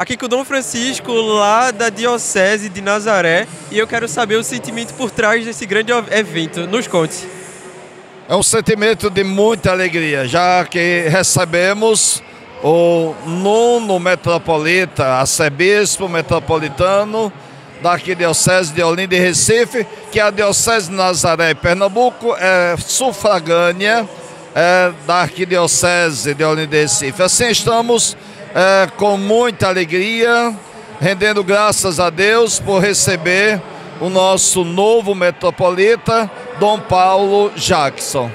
aqui com o Dom Francisco, lá da Diocese de Nazaré, e eu quero saber o sentimento por trás desse grande evento. Nos conte. É um sentimento de muita alegria, já que recebemos o nono metropolita, arcebispo metropolitano da Arquidiocese de Olinda e Recife, que é a Diocese de Nazaré e Pernambuco é sufragânea é, da Arquidiocese de Olinda e Recife. Assim estamos é, com muita alegria, rendendo graças a Deus por receber o nosso novo metropolita, Dom Paulo Jackson.